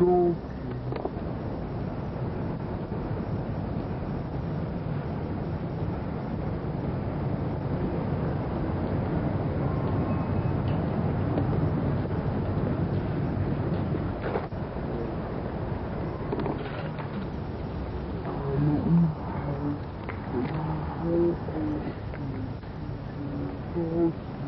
долг Mm-hmm.